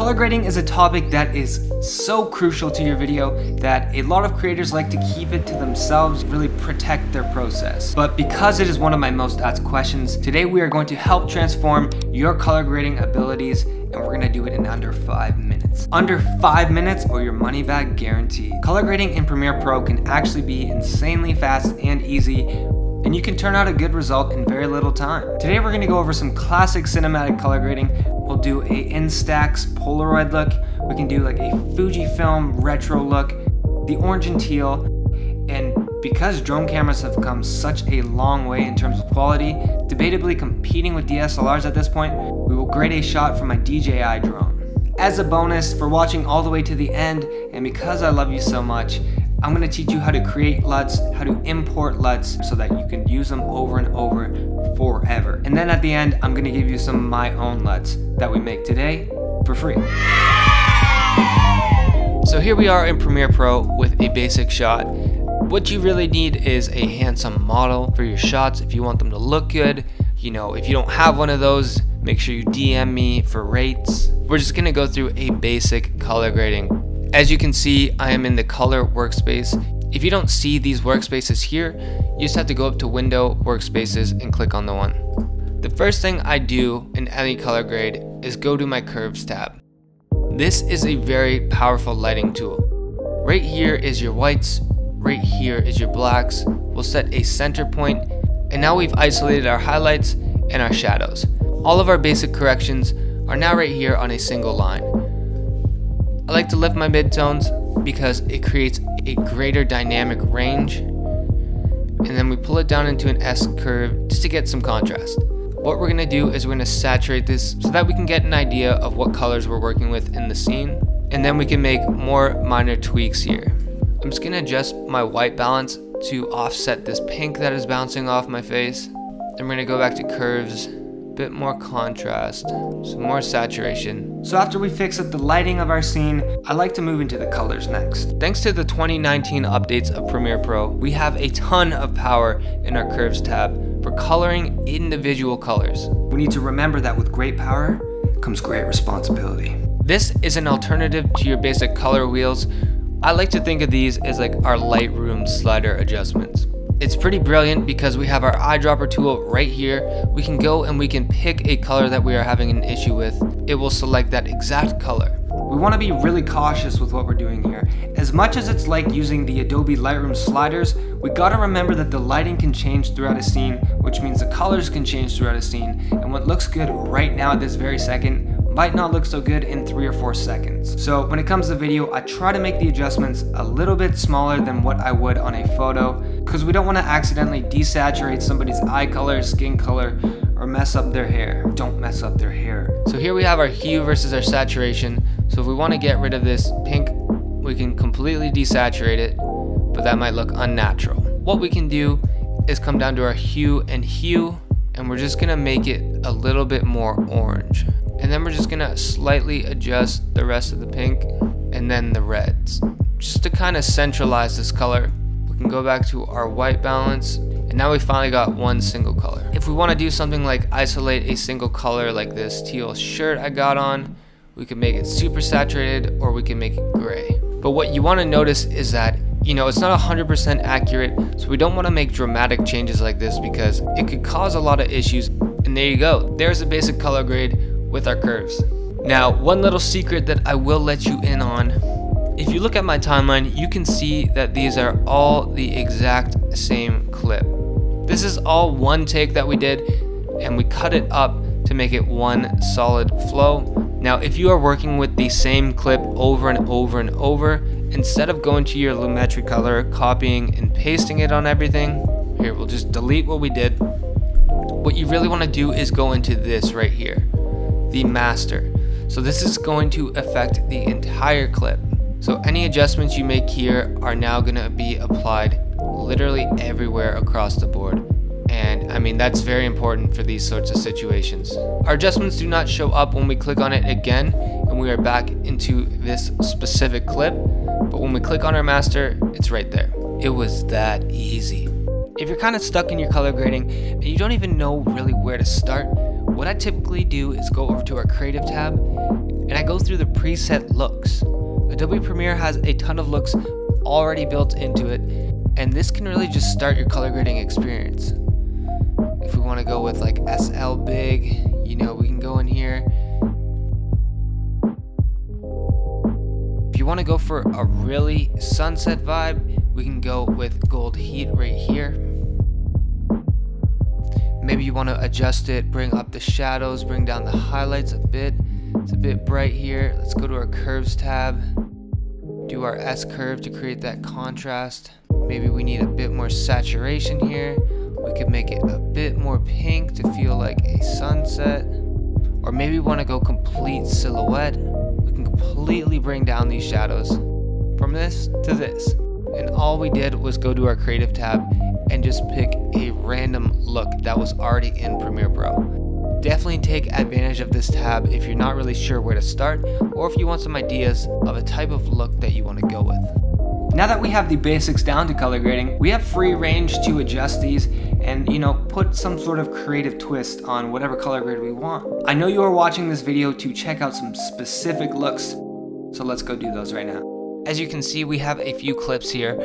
Color grading is a topic that is so crucial to your video that a lot of creators like to keep it to themselves, really protect their process. But because it is one of my most asked questions, today we are going to help transform your color grading abilities and we're gonna do it in under five minutes. Under five minutes or your money back guarantee. Color grading in Premiere Pro can actually be insanely fast and easy and you can turn out a good result in very little time. Today we're gonna go over some classic cinematic color grading. We'll do a Instax Polaroid look. We can do like a Fujifilm retro look, the orange and teal, and because drone cameras have come such a long way in terms of quality, debatably competing with DSLRs at this point, we will grade a shot from my DJI drone. As a bonus for watching all the way to the end, and because I love you so much, I'm gonna teach you how to create LUTs, how to import LUTs so that you can use them over and over forever. And then at the end, I'm gonna give you some of my own LUTs that we make today for free. So here we are in Premiere Pro with a basic shot. What you really need is a handsome model for your shots if you want them to look good. You know, if you don't have one of those, make sure you DM me for rates. We're just gonna go through a basic color grading as you can see, I am in the color workspace. If you don't see these workspaces here, you just have to go up to window workspaces and click on the one. The first thing I do in any color grade is go to my curves tab. This is a very powerful lighting tool. Right here is your whites, right here is your blacks. We'll set a center point and now we've isolated our highlights and our shadows. All of our basic corrections are now right here on a single line. I like to lift my midtones because it creates a greater dynamic range. And then we pull it down into an S curve just to get some contrast. What we're gonna do is we're gonna saturate this so that we can get an idea of what colors we're working with in the scene. And then we can make more minor tweaks here. I'm just gonna adjust my white balance to offset this pink that is bouncing off my face. We're gonna go back to curves bit more contrast, some more saturation. So after we fix up the lighting of our scene, I like to move into the colors next. Thanks to the 2019 updates of Premiere Pro, we have a ton of power in our curves tab for coloring individual colors. We need to remember that with great power comes great responsibility. This is an alternative to your basic color wheels. I like to think of these as like our Lightroom slider adjustments. It's pretty brilliant because we have our eyedropper tool right here. We can go and we can pick a color that we are having an issue with. It will select that exact color. We want to be really cautious with what we're doing here. As much as it's like using the Adobe Lightroom sliders, we gotta remember that the lighting can change throughout a scene, which means the colors can change throughout a scene, and what looks good right now at this very second might not look so good in three or four seconds. So when it comes to video, I try to make the adjustments a little bit smaller than what I would on a photo, because we don't want to accidentally desaturate somebody's eye color, skin color, or mess up their hair. Don't mess up their hair. So here we have our hue versus our saturation. So if we want to get rid of this pink, we can completely desaturate it, but that might look unnatural. What we can do is come down to our hue and hue, and we're just gonna make it a little bit more orange. And then we're just gonna slightly adjust the rest of the pink and then the reds. Just to kind of centralize this color, we can go back to our white balance and now we finally got one single color. If we wanna do something like isolate a single color like this teal shirt I got on, we can make it super saturated or we can make it gray. But what you wanna notice is that you know, it's not 100% accurate, so we don't want to make dramatic changes like this because it could cause a lot of issues. And there you go, there's a basic color grade with our curves. Now, one little secret that I will let you in on, if you look at my timeline, you can see that these are all the exact same clip. This is all one take that we did, and we cut it up to make it one solid flow. Now, if you are working with the same clip over and over and over, instead of going to your Lumetri color, copying and pasting it on everything, here, we'll just delete what we did. What you really want to do is go into this right here the master. So this is going to affect the entire clip. So any adjustments you make here are now going to be applied literally everywhere across the board. And I mean, that's very important for these sorts of situations. Our adjustments do not show up when we click on it again and we are back into this specific clip. But when we click on our master, it's right there. It was that easy. If you're kind of stuck in your color grading and you don't even know really where to start, what I typically do is go over to our creative tab and I go through the preset looks. Adobe Premiere has a ton of looks already built into it, and this can really just start your color grading experience. If we want to go with like SL big, you know, we can go in here. If you want to go for a really sunset vibe, we can go with gold heat right here. Maybe you want to adjust it, bring up the shadows, bring down the highlights a bit. It's a bit bright here. Let's go to our curves tab. Do our S curve to create that contrast. Maybe we need a bit more saturation here. We could make it a bit more pink to feel like a sunset. Or maybe we want to go complete silhouette. We can completely bring down these shadows from this to this. And all we did was go to our creative tab and just pick a random look that was already in Premiere Pro. Definitely take advantage of this tab if you're not really sure where to start or if you want some ideas of a type of look that you want to go with. Now that we have the basics down to color grading, we have free range to adjust these and you know put some sort of creative twist on whatever color grade we want. I know you are watching this video to check out some specific looks, so let's go do those right now. As you can see, we have a few clips here.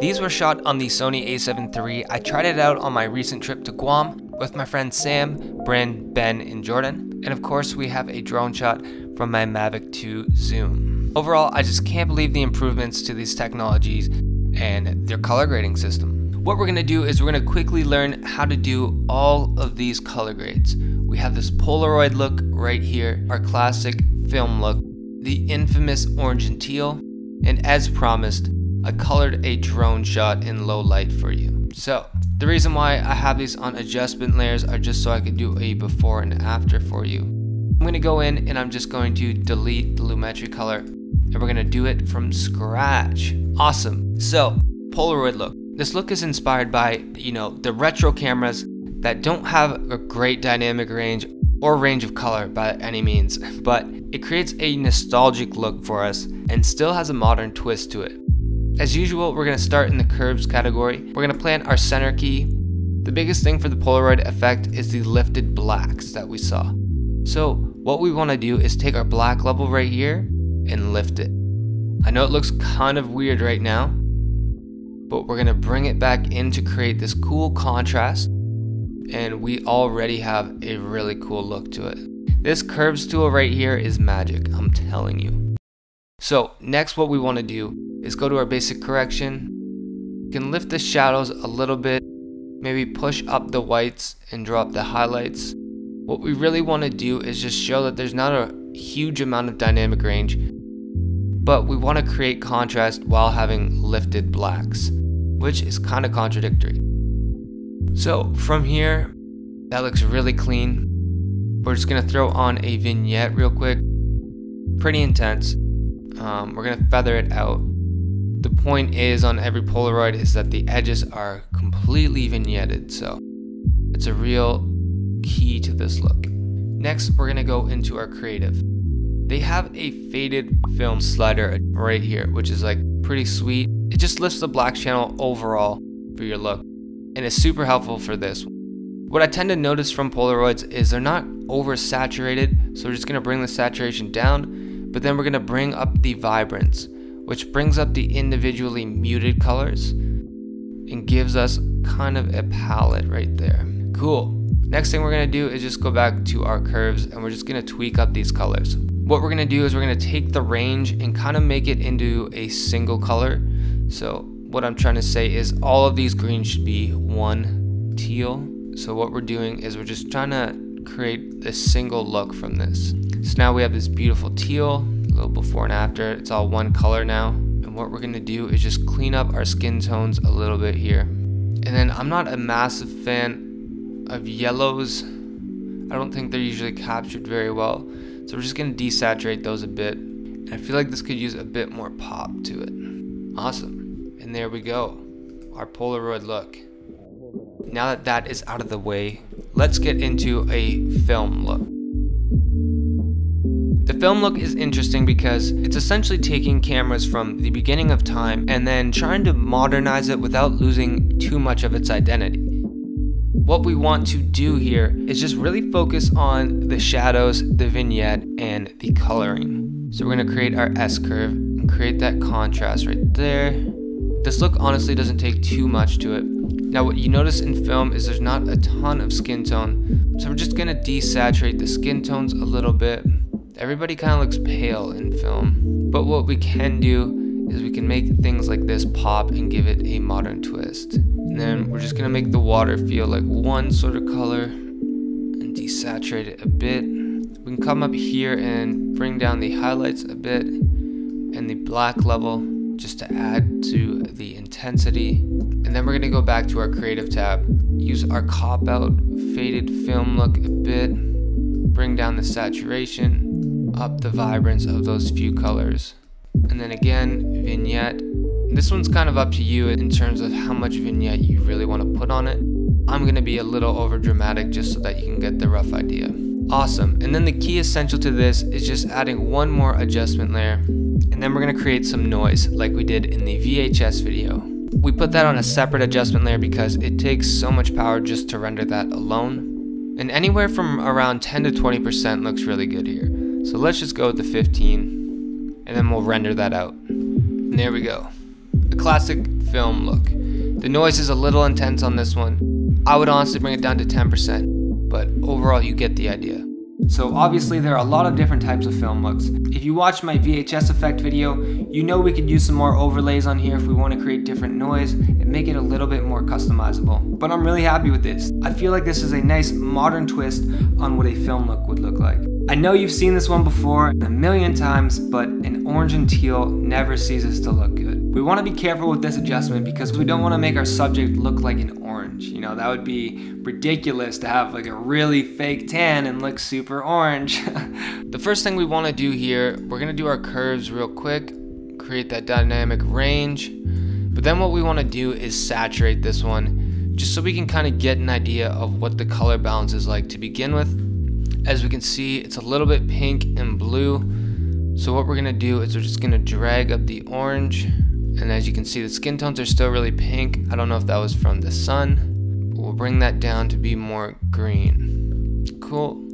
These were shot on the Sony a7 III. I tried it out on my recent trip to Guam with my friends Sam, Bryn, Ben, and Jordan. And of course, we have a drone shot from my Mavic 2 Zoom. Overall, I just can't believe the improvements to these technologies and their color grading system. What we're gonna do is we're gonna quickly learn how to do all of these color grades. We have this Polaroid look right here, our classic film look, the infamous orange and teal, and as promised, I colored a drone shot in low light for you. So, the reason why I have these on adjustment layers are just so I can do a before and after for you. I'm going to go in and I'm just going to delete the Lumetri color and we're going to do it from scratch. Awesome. So, Polaroid look. This look is inspired by, you know, the retro cameras that don't have a great dynamic range or range of color by any means, but it creates a nostalgic look for us and still has a modern twist to it. As usual, we're going to start in the curves category. We're going to plant our center key. The biggest thing for the Polaroid effect is the lifted blacks that we saw. So what we want to do is take our black level right here and lift it. I know it looks kind of weird right now, but we're going to bring it back in to create this cool contrast and we already have a really cool look to it. This curves tool right here is magic, I'm telling you. So next what we want to do is go to our basic correction. You can lift the shadows a little bit, maybe push up the whites and drop the highlights. What we really want to do is just show that there's not a huge amount of dynamic range, but we want to create contrast while having lifted blacks, which is kind of contradictory. So from here, that looks really clean. We're just gonna throw on a vignette real quick. Pretty intense. Um, we're gonna feather it out. The point is on every Polaroid is that the edges are completely vignetted, so it's a real key to this look. Next, we're gonna go into our creative. They have a faded film slider right here, which is like pretty sweet. It just lifts the black channel overall for your look and is super helpful for this. What I tend to notice from Polaroids is they're not oversaturated, so we're just gonna bring the saturation down, but then we're gonna bring up the vibrance, which brings up the individually muted colors and gives us kind of a palette right there. Cool. Next thing we're gonna do is just go back to our curves and we're just gonna tweak up these colors. What we're gonna do is we're gonna take the range and kind of make it into a single color. So what I'm trying to say is all of these greens should be one teal. So what we're doing is we're just trying to create a single look from this. So now we have this beautiful teal, a little before and after. It's all one color now. And what we're gonna do is just clean up our skin tones a little bit here. And then I'm not a massive fan of yellows. I don't think they're usually captured very well. So we're just gonna desaturate those a bit. And I feel like this could use a bit more pop to it. Awesome. And there we go, our Polaroid look. Now that that is out of the way, let's get into a film look. The film look is interesting because it's essentially taking cameras from the beginning of time and then trying to modernize it without losing too much of its identity. what we want to do here is just really focus on the shadows, the vignette, and the coloring. So we're gonna create our S-curve and create that contrast right there. This look honestly doesn't take too much to it. Now what you notice in film is there's not a ton of skin tone, so we're just gonna desaturate the skin tones a little bit. Everybody kind of looks pale in film, but what we can do is we can make things like this pop and give it a modern twist. And then we're just gonna make the water feel like one sort of color and desaturate it a bit. We can come up here and bring down the highlights a bit and the black level just to add to the intensity. And then we're gonna go back to our creative tab, use our cop out faded film look a bit, bring down the saturation, up the vibrance of those few colors. And then again, vignette. This one's kind of up to you in terms of how much vignette you really want to put on it. I'm gonna be a little over dramatic just so that you can get the rough idea. Awesome, and then the key essential to this is just adding one more adjustment layer, and then we're gonna create some noise like we did in the VHS video. We put that on a separate adjustment layer because it takes so much power just to render that alone. And anywhere from around 10 to 20% looks really good here. So let's just go with the 15 and then we'll render that out. And there we go. A classic film look. The noise is a little intense on this one. I would honestly bring it down to 10%, but overall you get the idea. So obviously there are a lot of different types of film looks. If you watched my VHS effect video, you know we could use some more overlays on here if we want to create different noise and make it a little bit more customizable. But I'm really happy with this. I feel like this is a nice modern twist on what a film look would look like. I know you've seen this one before a million times, but an orange and teal never ceases to look good. We want to be careful with this adjustment because we don't want to make our subject look like an orange. You know, that would be ridiculous to have like a really fake tan and look super orange. the first thing we want to do here, we're to do our curves real quick, create that dynamic range. But then what we want to do is saturate this one just so we can kind of get an idea of what the color balance is like to begin with. As we can see, it's a little bit pink and blue. So what we're to do is we're just to drag up the orange and as you can see, the skin tones are still really pink. I don't know if that was from the sun. We'll bring that down to be more green. Cool.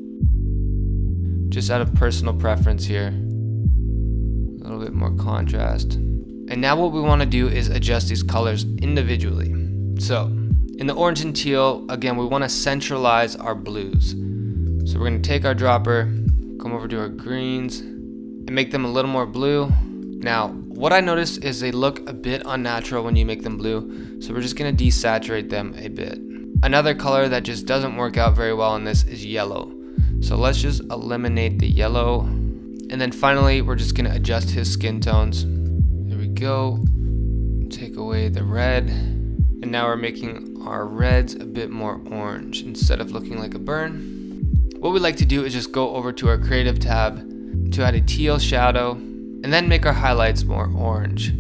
Just out of personal preference here. A little bit more contrast. And now what we want to do is adjust these colors individually. So, in the orange and teal, again, we want to centralize our blues. So we're to take our dropper, come over to our greens, and make them a little more blue. Now, what I noticed is they look a bit unnatural when you make them blue, so we're just to desaturate them a bit. Another color that just doesn't work out very well in this is yellow. So let's just eliminate the yellow. And then finally, we're just to adjust his skin tones. There we go. Take away the red. And now we're making our reds a bit more orange instead of looking like a burn. What we like to do is just go over to our creative tab to add a teal shadow and then make our highlights more orange.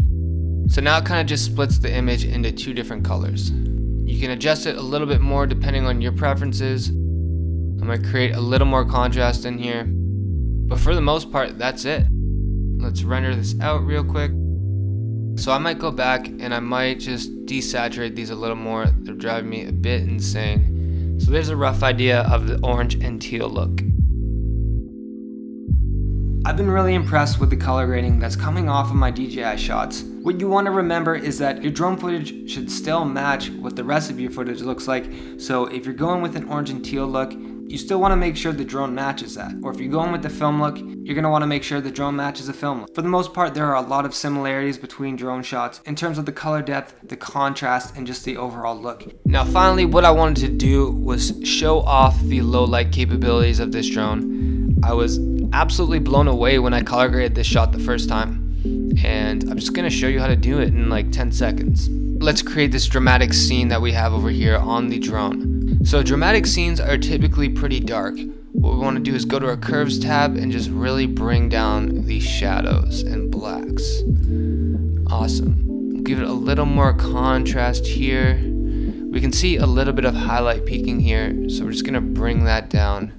So now it kind of just splits the image into two different colors. You can adjust it a little bit more depending on your preferences. I might create a little more contrast in here. But for the most part, that's it. Let's render this out real quick. So I might go back and I might just desaturate these a little more. They're driving me a bit insane. So there's a rough idea of the orange and teal look. I've been really impressed with the color grading that's coming off of my DJI shots. What you want to remember is that your drone footage should still match what the rest of your footage looks like. So if you're going with an orange and teal look, you still want to make sure the drone matches that. Or if you're going with the film look, you're going to want to make sure the drone matches the film look. For the most part, there are a lot of similarities between drone shots in terms of the color depth, the contrast, and just the overall look. Now finally, what I wanted to do was show off the low light capabilities of this drone. I was absolutely blown away when I color graded this shot the first time. And I'm just gonna show you how to do it in like 10 seconds. Let's create this dramatic scene that we have over here on the drone. So dramatic scenes are typically pretty dark. What we wanna do is go to our curves tab and just really bring down the shadows and blacks. Awesome. Give it a little more contrast here. We can see a little bit of highlight peeking here, so we're just gonna bring that down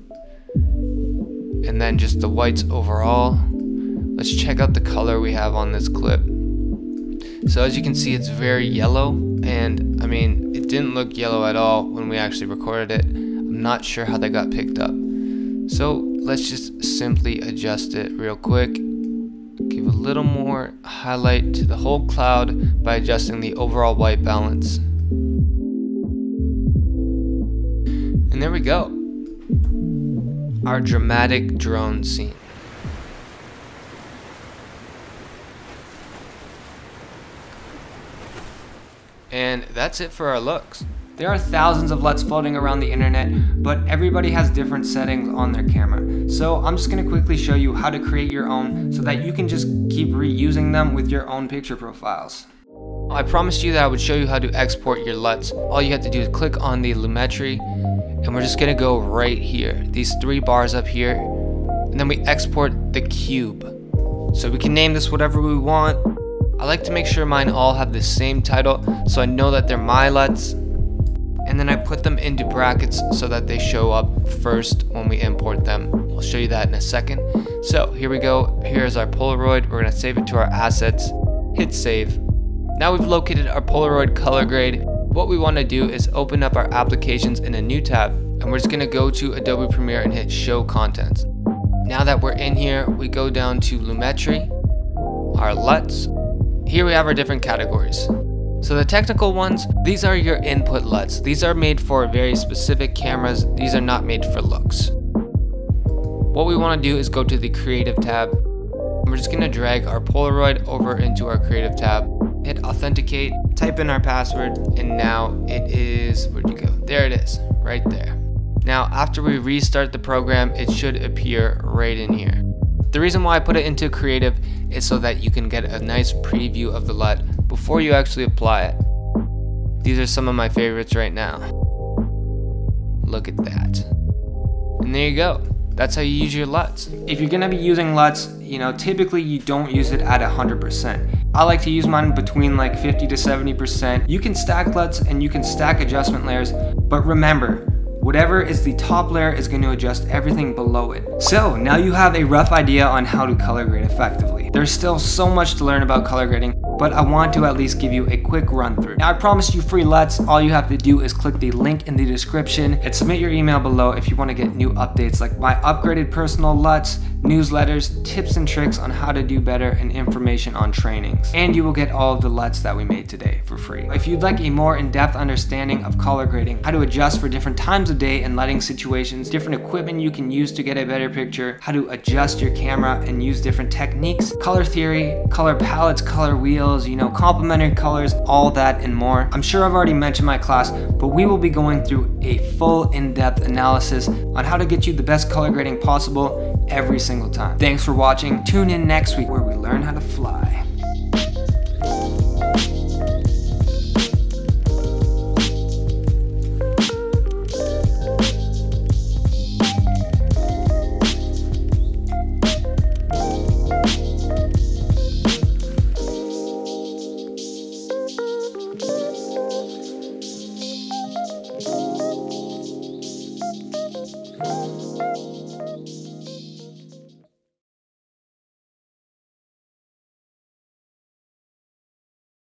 and then just the whites overall. Let's check out the color we have on this clip. So as you can see, it's very yellow. And I mean, it didn't look yellow at all when we actually recorded it. I'm not sure how that got picked up. So let's just simply adjust it real quick. Give a little more highlight to the whole cloud by adjusting the overall white balance. And there we go. Our dramatic drone scene. And that's it for our looks. There are thousands of LUTs floating around the internet, but everybody has different settings on their camera. So I'm just gonna quickly show you how to create your own so that you can just keep reusing them with your own picture profiles. I promised you that I would show you how to export your LUTs. All you have to do is click on the Lumetri and we're just gonna go right here. These three bars up here and then we export the cube. So we can name this whatever we want. I like to make sure mine all have the same title so I know that they're my LUTs and then I put them into brackets so that they show up first when we import them. I'll show you that in a second. So here we go. Here's our Polaroid. We're gonna save it to our assets. Hit save. Now we've located our Polaroid color grade. What we wanna do is open up our applications in a new tab and we're just gonna go to Adobe Premiere and hit show contents. Now that we're in here, we go down to Lumetri, our LUTs. Here we have our different categories. So the technical ones, these are your input LUTs. These are made for very specific cameras. These are not made for looks. What we want to do is go to the creative tab. We're just going to drag our Polaroid over into our creative tab, hit authenticate, type in our password, and now it is, where'd you go? There it is, right there. Now after we restart the program, it should appear right in here. The reason why I put it into creative is so that you can get a nice preview of the LUT before you actually apply it. These are some of my favorites right now. Look at that. And there you go. That's how you use your LUTs. If you're gonna be using LUTs, you know, typically you don't use it at 100%. I like to use mine between like 50 to 70%. You can stack LUTs and you can stack adjustment layers, but remember, Whatever is the top layer is going to adjust everything below it. So now you have a rough idea on how to color grade effectively. There's still so much to learn about color grading, but I want to at least give you a quick run through. Now I promised you free LUTs. All you have to do is click the link in the description and submit your email below if you want to get new updates like my upgraded personal LUTs, newsletters, tips and tricks on how to do better, and information on trainings. And you will get all of the LUTs that we made today for free. If you'd like a more in-depth understanding of color grading, how to adjust for different times of day and lighting situations, different equipment you can use to get a better picture, how to adjust your camera and use different techniques, color theory, color palettes, color wheels, you know, complementary colors, all that and more. I'm sure I've already mentioned my class, but we will be going through a full in-depth analysis on how to get you the best color grading possible every single time. Thanks for watching. Tune in next week where we learn how to fly.